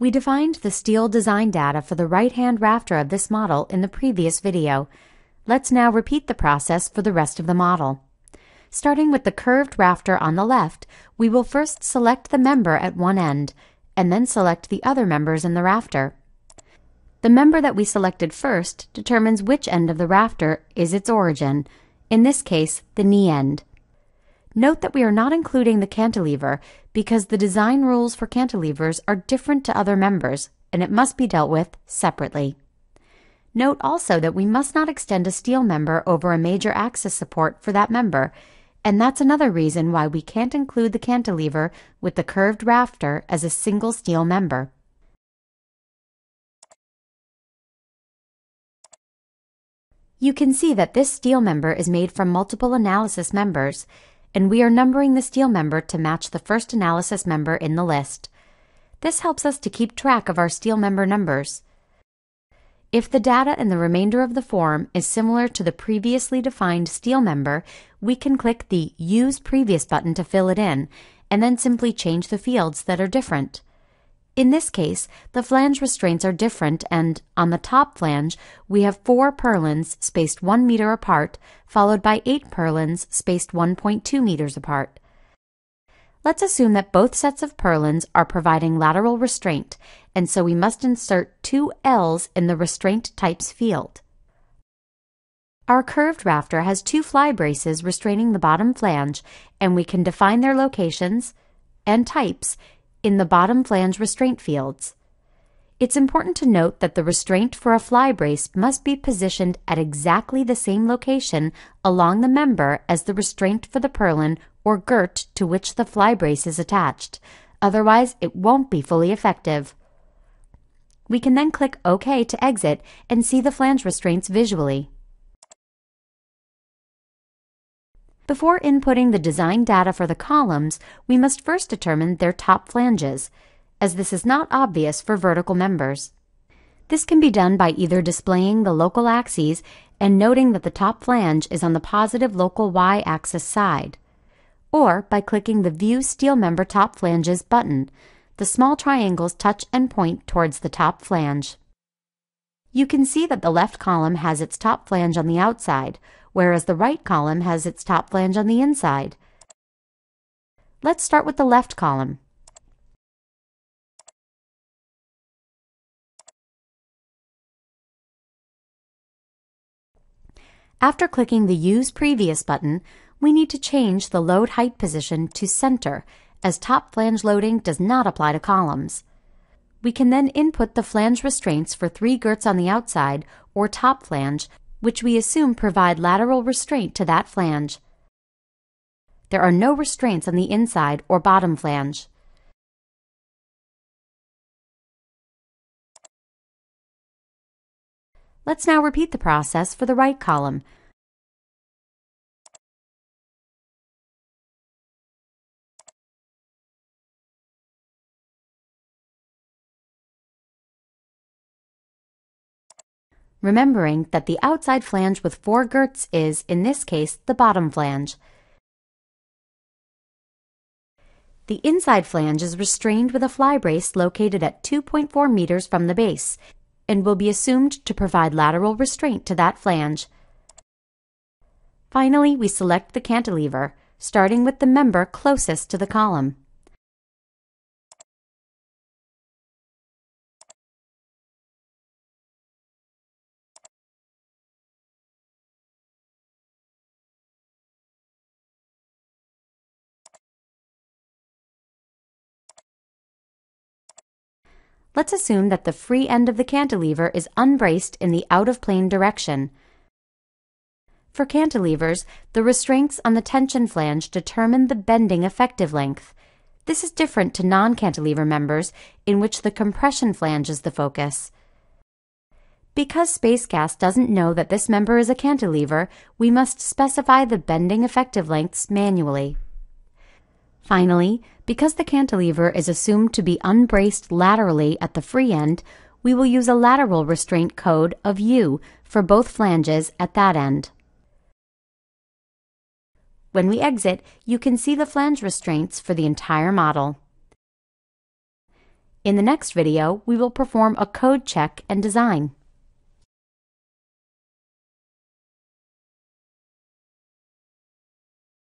We defined the steel design data for the right-hand rafter of this model in the previous video. Let's now repeat the process for the rest of the model. Starting with the curved rafter on the left, we will first select the member at one end, and then select the other members in the rafter. The member that we selected first determines which end of the rafter is its origin, in this case, the knee end. Note that we are not including the cantilever because the design rules for cantilevers are different to other members and it must be dealt with separately. Note also that we must not extend a steel member over a major axis support for that member, and that's another reason why we can't include the cantilever with the curved rafter as a single steel member. You can see that this steel member is made from multiple analysis members, and we are numbering the steel member to match the first analysis member in the list. This helps us to keep track of our steel member numbers. If the data in the remainder of the form is similar to the previously defined steel member, we can click the Use Previous button to fill it in, and then simply change the fields that are different. In this case, the flange restraints are different and, on the top flange, we have four purlins spaced 1 meter apart, followed by eight purlins spaced 1.2 meters apart. Let's assume that both sets of purlins are providing lateral restraint, and so we must insert two L's in the restraint types field. Our curved rafter has two fly braces restraining the bottom flange, and we can define their locations and types in the bottom flange restraint fields. It's important to note that the restraint for a fly brace must be positioned at exactly the same location along the member as the restraint for the purlin or girt to which the fly brace is attached. Otherwise, it won't be fully effective. We can then click OK to exit and see the flange restraints visually. Before inputting the design data for the columns, we must first determine their top flanges, as this is not obvious for vertical members. This can be done by either displaying the local axes and noting that the top flange is on the positive local y-axis side, or by clicking the View Steel Member Top Flanges button. The small triangles touch and point towards the top flange. You can see that the left column has its top flange on the outside, whereas the right column has its top flange on the inside. Let's start with the left column. After clicking the Use Previous button, we need to change the load height position to center, as top flange loading does not apply to columns. We can then input the flange restraints for three girts on the outside or top flange which we assume provide lateral restraint to that flange. There are no restraints on the inside or bottom flange. Let's now repeat the process for the right column. Remembering that the outside flange with four girts is, in this case, the bottom flange. The inside flange is restrained with a fly brace located at 2.4 meters from the base and will be assumed to provide lateral restraint to that flange. Finally, we select the cantilever, starting with the member closest to the column. Let's assume that the free end of the cantilever is unbraced in the out-of-plane direction. For cantilevers, the restraints on the tension flange determine the bending effective length. This is different to non-cantilever members, in which the compression flange is the focus. Because SPACE GASS doesn't know that this member is a cantilever, we must specify the bending effective lengths manually. Finally, because the cantilever is assumed to be unbraced laterally at the free end, we will use a lateral restraint code of U for both flanges at that end. When we exit, you can see the flange restraints for the entire model. In the next video, we will perform a code check and design.